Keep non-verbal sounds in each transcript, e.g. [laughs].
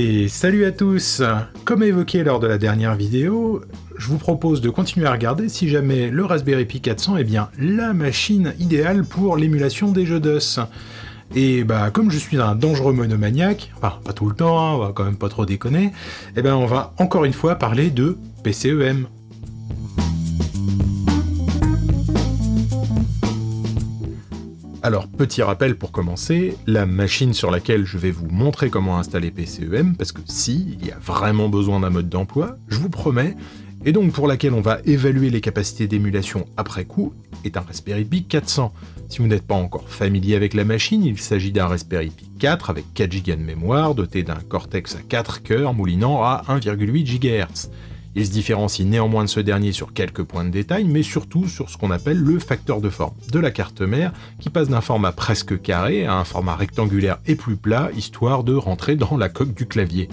Et salut à tous Comme évoqué lors de la dernière vidéo, je vous propose de continuer à regarder si jamais le Raspberry Pi 400 est bien la machine idéale pour l'émulation des jeux d'os. Et bah comme je suis un dangereux monomaniaque, enfin pas tout le temps, hein, on va quand même pas trop déconner, et eh ben on va encore une fois parler de PCEM. Alors, petit rappel pour commencer, la machine sur laquelle je vais vous montrer comment installer PCEM, parce que si, il y a vraiment besoin d'un mode d'emploi, je vous promets, et donc pour laquelle on va évaluer les capacités d'émulation après coup, est un Raspberry Pi 400. Si vous n'êtes pas encore familier avec la machine, il s'agit d'un Raspberry Pi 4 avec 4 Go de mémoire, doté d'un Cortex à 4 cœurs moulinant à 1,8 GHz. Il se différencie néanmoins de ce dernier sur quelques points de détail, mais surtout sur ce qu'on appelle le facteur de forme de la carte mère, qui passe d'un format presque carré à un format rectangulaire et plus plat, histoire de rentrer dans la coque du clavier.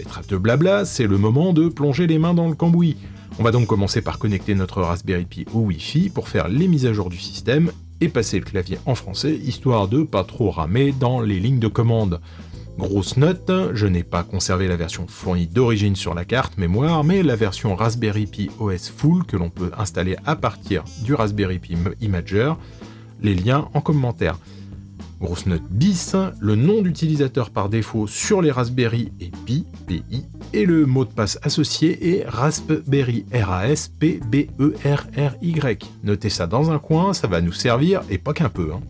Mais trêve de blabla, c'est le moment de plonger les mains dans le cambouis. On va donc commencer par connecter notre Raspberry Pi au Wi-Fi pour faire les mises à jour du système et passer le clavier en français, histoire de pas trop ramer dans les lignes de commande. Grosse note, je n'ai pas conservé la version fournie d'origine sur la carte mémoire, mais la version Raspberry Pi OS Full que l'on peut installer à partir du Raspberry Pi Imager. Les liens en commentaire. Grosse note bis, le nom d'utilisateur par défaut sur les Raspberry est Pi, PI, et le mot de passe associé est Raspberry RAS P B E R R Y. Notez ça dans un coin, ça va nous servir et pas qu'un peu. Hein.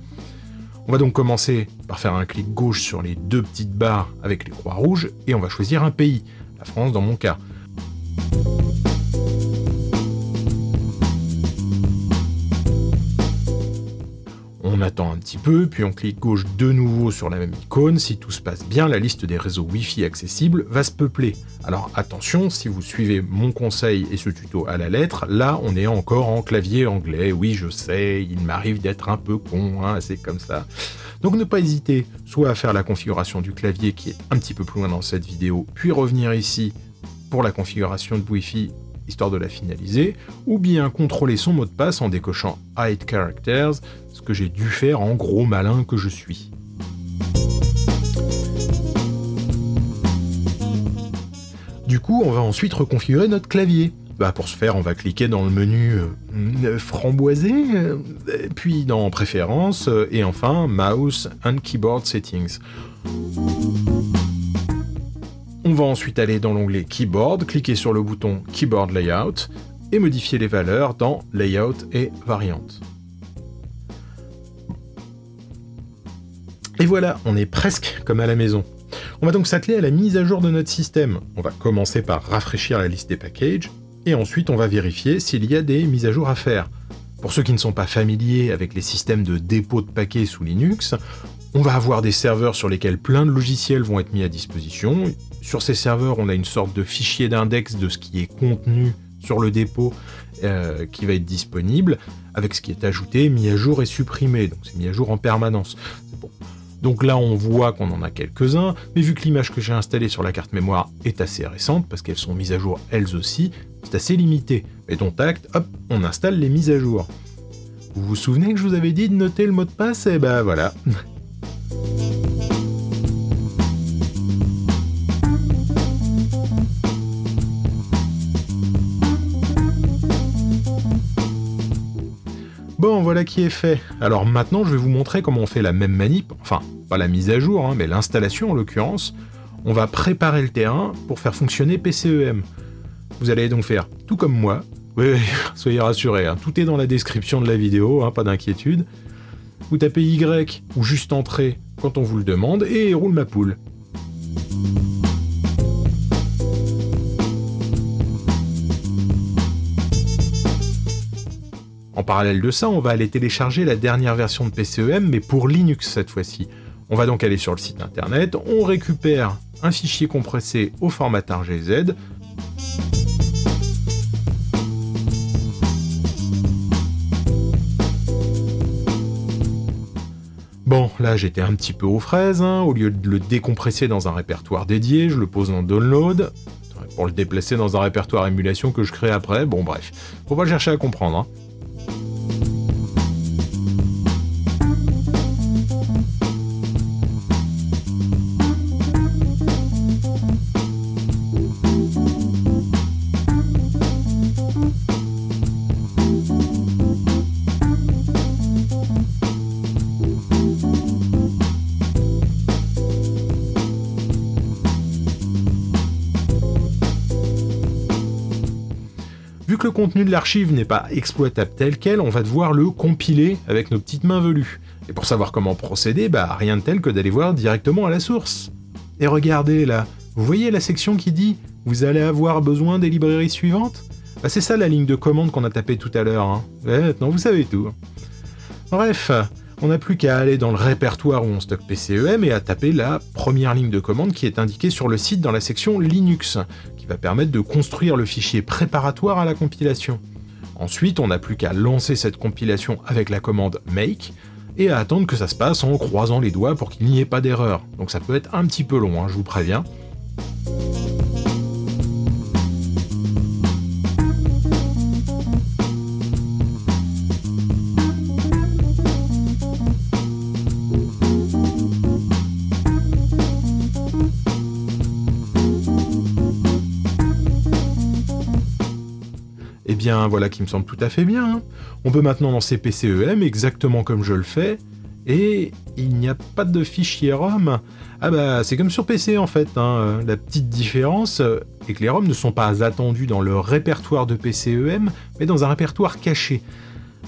On va donc commencer par faire un clic gauche sur les deux petites barres avec les croix rouges et on va choisir un pays, la France dans mon cas. On attend un petit peu, puis on clique gauche de nouveau sur la même icône. Si tout se passe bien, la liste des réseaux Wi-Fi accessibles va se peupler. Alors attention, si vous suivez mon conseil et ce tuto à la lettre, là on est encore en clavier anglais. Oui, je sais, il m'arrive d'être un peu con, hein, c'est comme ça. Donc ne pas hésiter soit à faire la configuration du clavier qui est un petit peu plus loin dans cette vidéo, puis revenir ici pour la configuration de Wi-Fi histoire de la finaliser, ou bien contrôler son mot de passe en décochant Hide Characters, ce que j'ai dû faire en gros malin que je suis. Du coup, on va ensuite reconfigurer notre clavier. Bah pour ce faire, on va cliquer dans le menu euh, framboisé, euh, puis dans Préférences, euh, et enfin Mouse and Keyboard Settings. On va ensuite aller dans l'onglet Keyboard, cliquer sur le bouton Keyboard Layout et modifier les valeurs dans Layout et Variante. Et voilà, on est presque comme à la maison. On va donc s'atteler à la mise à jour de notre système. On va commencer par rafraîchir la liste des packages, et ensuite on va vérifier s'il y a des mises à jour à faire. Pour ceux qui ne sont pas familiers avec les systèmes de dépôt de paquets sous Linux, on va avoir des serveurs sur lesquels plein de logiciels vont être mis à disposition. Sur ces serveurs, on a une sorte de fichier d'index de ce qui est contenu sur le dépôt euh, qui va être disponible, avec ce qui est ajouté, mis à jour et supprimé. Donc c'est mis à jour en permanence. Donc là, on voit qu'on en a quelques-uns, mais vu que l'image que j'ai installée sur la carte mémoire est assez récente, parce qu'elles sont mises à jour elles aussi, c'est assez limité. Mettons tact, hop, on installe les mises à jour. Vous vous souvenez que je vous avais dit de noter le mot de passe? Eh ben voilà. [laughs] Voilà qui est fait. Alors maintenant, je vais vous montrer comment on fait la même manip, enfin, pas la mise à jour, hein, mais l'installation en l'occurrence. On va préparer le terrain pour faire fonctionner PCEM. Vous allez donc faire tout comme moi. Oui, [laughs] soyez rassurés, hein. tout est dans la description de la vidéo, hein, pas d'inquiétude. Vous tapez Y ou juste entrée quand on vous le demande et roule ma poule. Parallèle de ça, on va aller télécharger la dernière version de PCEM, mais pour Linux cette fois-ci. On va donc aller sur le site internet, on récupère un fichier compressé au format RGZ, Bon, là j'étais un petit peu aux fraises, hein. au lieu de le décompresser dans un répertoire dédié, je le pose en download, pour le déplacer dans un répertoire émulation que je crée après, bon bref, faut pas chercher à comprendre. Hein. Que le contenu de l'archive n'est pas exploitable tel quel, on va devoir le compiler avec nos petites mains velues. Et pour savoir comment procéder, bah rien de tel que d'aller voir directement à la source. Et regardez là, vous voyez la section qui dit « Vous allez avoir besoin des librairies suivantes ?» Bah c'est ça la ligne de commande qu'on a tapée tout à l'heure. Hein. maintenant vous savez tout. Bref, on n'a plus qu'à aller dans le répertoire où on stocke PCEM et à taper la première ligne de commande qui est indiquée sur le site dans la section Linux, va permettre de construire le fichier préparatoire à la compilation. Ensuite, on n'a plus qu'à lancer cette compilation avec la commande make, et à attendre que ça se passe en croisant les doigts pour qu'il n'y ait pas d'erreur. Donc ça peut être un petit peu long, hein, je vous préviens. Voilà qui me semble tout à fait bien. Hein. On peut maintenant lancer PCEM exactement comme je le fais, et il n'y a pas de fichier ROM. Ah bah c'est comme sur PC en fait, hein. la petite différence est que les ROM ne sont pas attendus dans le répertoire de PCEM, mais dans un répertoire caché.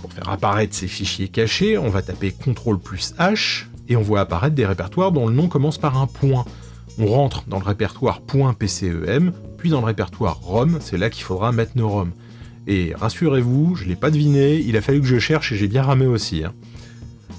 Pour faire apparaître ces fichiers cachés, on va taper CTRL plus H, et on voit apparaître des répertoires dont le nom commence par un point. On rentre dans le répertoire .pcem, puis dans le répertoire ROM, c'est là qu'il faudra mettre nos ROM. Et rassurez-vous, je ne l'ai pas deviné, il a fallu que je cherche et j'ai bien ramé aussi. Hein.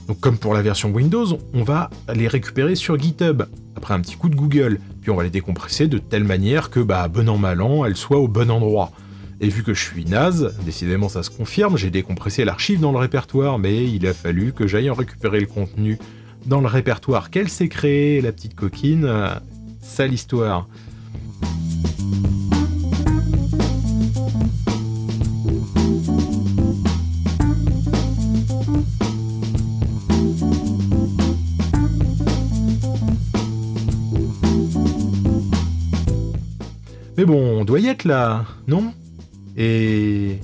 Donc comme pour la version Windows, on va les récupérer sur GitHub, après un petit coup de Google, puis on va les décompresser de telle manière que, bah, bon an mal an, elles soient au bon endroit. Et vu que je suis naze, décidément ça se confirme, j'ai décompressé l'archive dans le répertoire, mais il a fallu que j'aille en récupérer le contenu dans le répertoire qu'elle s'est créée, la petite coquine. Sale histoire. Là, non Et...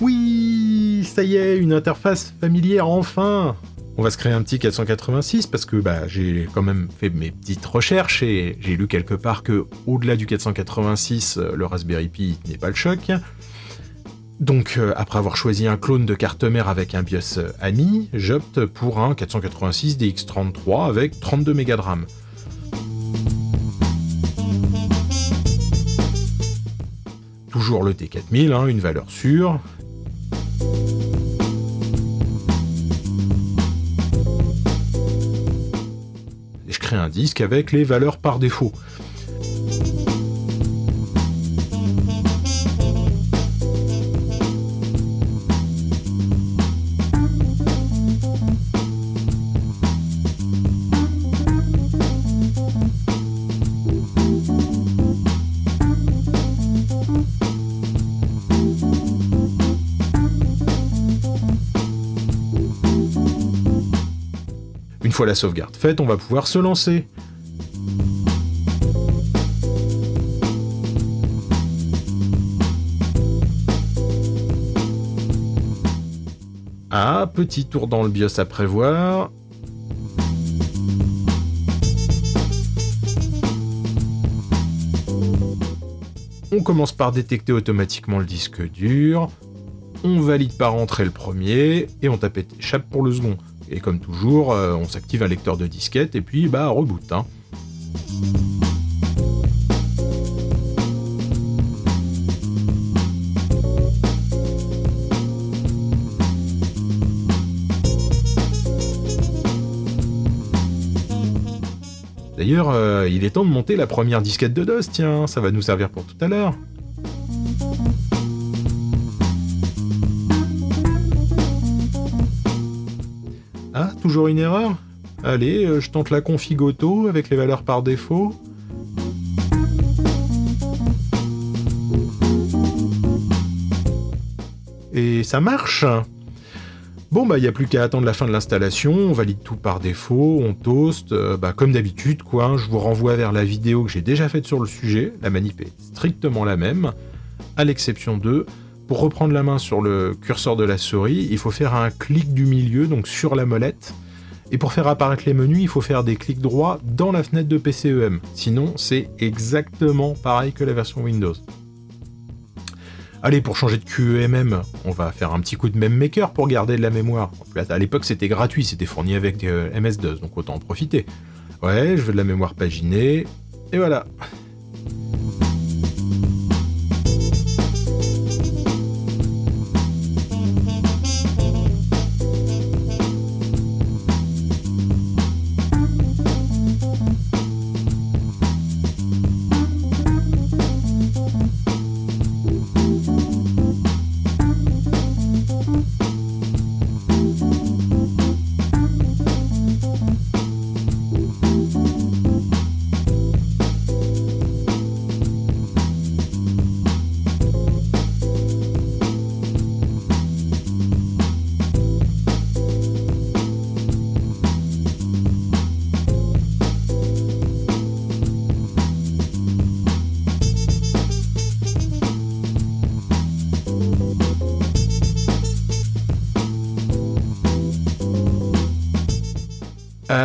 Oui, ça y est, une interface familière enfin on va se créer un petit 486 parce que bah, j'ai quand même fait mes petites recherches et j'ai lu quelque part que au-delà du 486, euh, le Raspberry Pi n'est pas le choc. Donc euh, après avoir choisi un clone de carte mère avec un BIOS euh, ami, j'opte pour un 486 DX33 avec 32 Mb de RAM. Toujours le T4000, hein, une valeur sûre. Je crée un disque avec les valeurs par défaut. Une fois la sauvegarde faite, on va pouvoir se lancer. Ah, petit tour dans le BIOS à prévoir. On commence par détecter automatiquement le disque dur. On valide par entrer le premier et on tape échappe pour le second. Et comme toujours, euh, on s'active un lecteur de disquette et puis bah reboot. Hein. D'ailleurs, euh, il est temps de monter la première disquette de DOS, tiens, ça va nous servir pour tout à l'heure. Une erreur. Allez, euh, je tente la config auto avec les valeurs par défaut. Et ça marche. Bon bah il n'y a plus qu'à attendre la fin de l'installation, on valide tout par défaut, on toast, euh, bah, comme d'habitude quoi, je vous renvoie vers la vidéo que j'ai déjà faite sur le sujet, la manip est strictement la même, à l'exception de pour reprendre la main sur le curseur de la souris, il faut faire un clic du milieu, donc sur la molette. Et pour faire apparaître les menus, il faut faire des clics droits dans la fenêtre de PCEM. Sinon, c'est exactement pareil que la version Windows. Allez, pour changer de QEMM, on va faire un petit coup de même maker pour garder de la mémoire. À l'époque, c'était gratuit, c'était fourni avec euh, MS-DOS, donc autant en profiter. Ouais, je veux de la mémoire paginée, et voilà.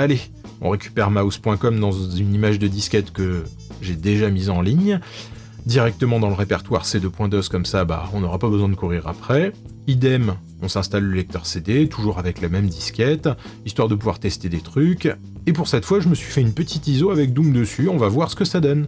Allez, on récupère mouse.com dans une image de disquette que j'ai déjà mise en ligne. Directement dans le répertoire C2.DOS, comme ça, bah, on n'aura pas besoin de courir après. Idem, on s'installe le lecteur CD, toujours avec la même disquette, histoire de pouvoir tester des trucs. Et pour cette fois, je me suis fait une petite ISO avec Doom dessus, on va voir ce que ça donne.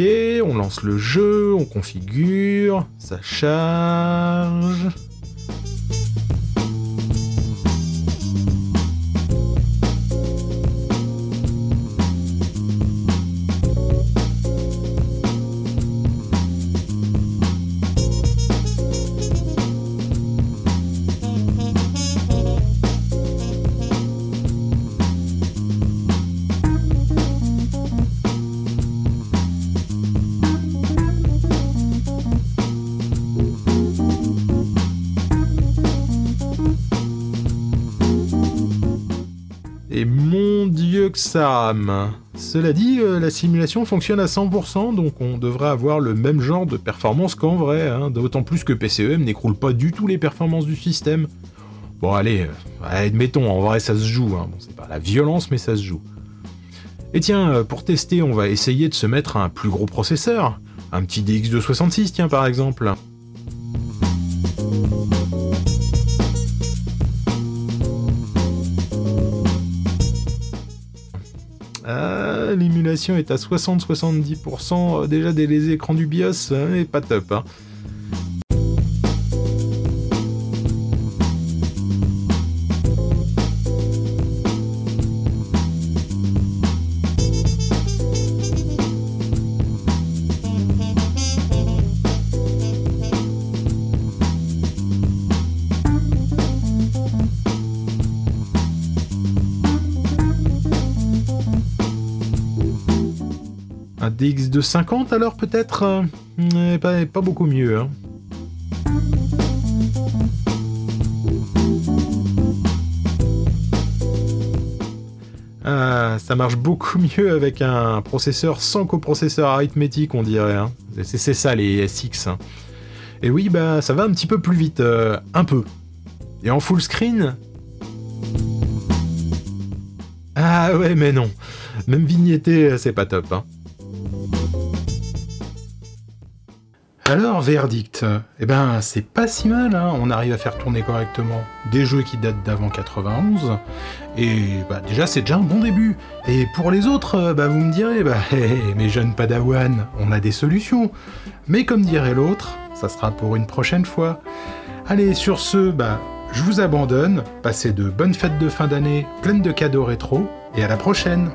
On lance le jeu, on configure, ça charge. Cela dit, euh, la simulation fonctionne à 100%, donc on devrait avoir le même genre de performance qu'en vrai, hein, d'autant plus que PCEM n'écroule pas du tout les performances du système. Bon allez, euh, admettons, en vrai ça se joue, hein. bon, c'est pas la violence mais ça se joue. Et tiens, euh, pour tester, on va essayer de se mettre un plus gros processeur, un petit DX266 tiens par exemple. Est à 60-70% déjà dès les écrans du BIOS, hein, et pas top. Hein. Un DX de 50 alors peut-être euh, pas, beaucoup mieux. Hein. Ah, ça marche beaucoup [laughs] mieux avec un processeur sans coprocesseur arithmétique, on dirait. Hein. C'est ça les SX. Hein. Et oui, bah ça va un petit peu plus vite, euh, un peu. Et en full screen? Ah ouais, mais non. Même vignetté, c'est pas top. Alors, verdict Eh ben, c'est pas si mal, hein. on arrive à faire tourner correctement des jeux qui datent d'avant 91, et bah déjà c'est déjà un bon début. Et pour les autres, bah vous me direz, bah [laughs] mes jeunes padawans, on a des solutions. Mais comme dirait l'autre, ça sera pour une prochaine fois. Allez, sur ce, bah je vous abandonne, passez de bonnes fêtes de fin d'année pleines de cadeaux rétro, et à la prochaine